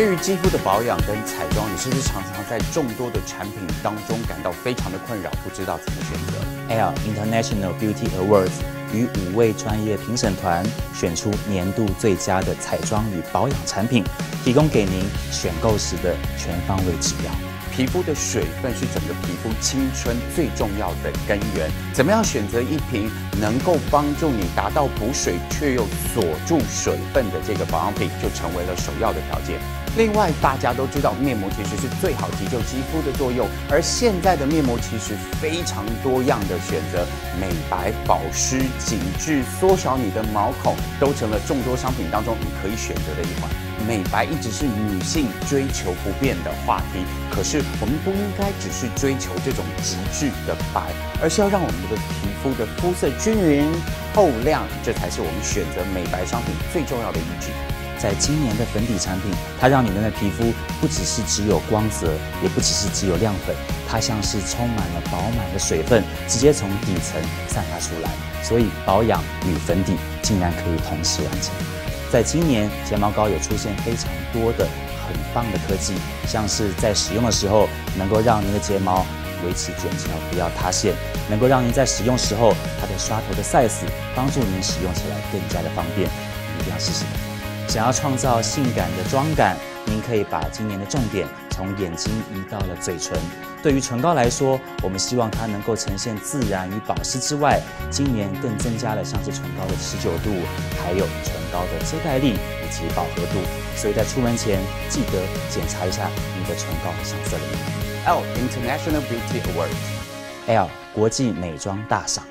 对于肌肤的保养跟彩妆，你是不是常常在众多的产品当中感到非常的困扰，不知道怎么选择？L International Beauty Awards 与五位专业评审团选出年度最佳的彩妆与保养产品，提供给您选购时的全方位指标。皮肤的水分是整个皮肤青春最重要的根源。怎么样选择一瓶能够帮助你达到补水却又锁住水分的这个保养品，就成为了首要的条件。另外，大家都知道面膜其实是最好急救肌肤的作用，而现在的面膜其实非常多样的选择，美白、保湿、紧致、缩小你的毛孔，都成了众多商品当中你可以选择的一款。美白一直是女性追求不变的话题，可是我们不应该只是追求这种极致的白，而是要让我们的皮肤的肤色均匀透亮，这才是我们选择美白商品最重要的依据。在今年的粉底产品，它让你们的皮肤不只是只有光泽，也不只是只有亮粉，它像是充满了饱满的水分，直接从底层散发出来，所以保养与粉底竟然可以同时完成。在今年，睫毛膏有出现非常多的很棒的科技，像是在使用的时候能够让您的睫毛维持卷翘，不要塌陷；能够让您在使用时候它的刷头的 size 帮助您使用起来更加的方便，一定要试试。想要创造性感的妆感，您可以把今年的重点从眼睛移到了嘴唇。对于唇膏来说，我们希望它能够呈现自然与保湿之外，今年更增加了像是唇膏的持久度，还有唇膏的遮盖力以及饱和度。所以在出门前记得检查一下你的唇膏上色了没。L International Beauty Awards，L 国际美妆大赏。